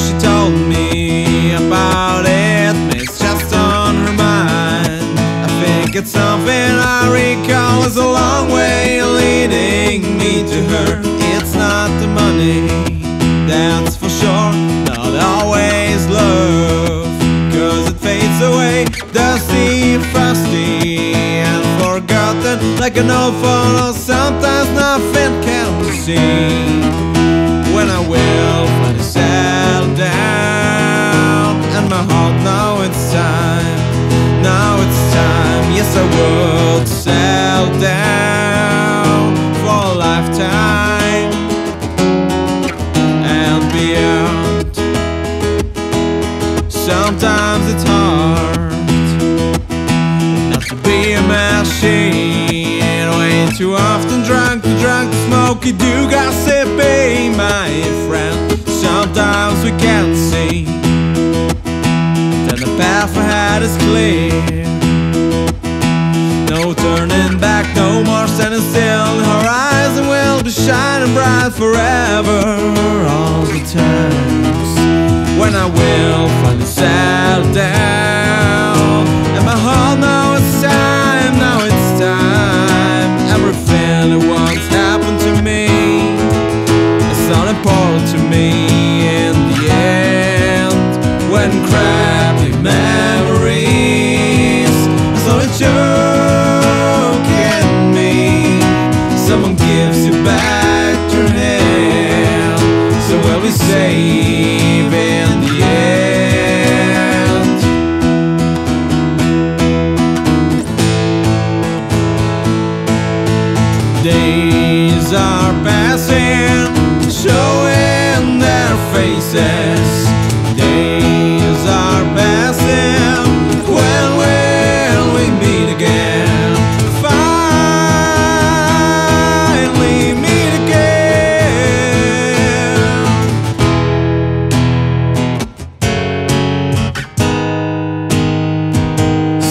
she told me about it. It's just on her mind. I think it's something I recall Is a long way leading me to her. It's not the money, that's for sure. Not always love, cause it fades away. Dusty, frosty and forgotten Like an old photo, sometimes nothing can be seen. When I will Sometimes it's hard not to be a machine. Way too often drunk, too drunk to smoke. You do gossiping, eh, my friend. Sometimes we can't see that the path ahead is clear. No turning back, no more standing still. The horizon will be shining bright forever. All the times when I will someone gives you back your hand. So will we save in the end? Days are passing, showing their faces.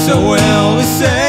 so well we say.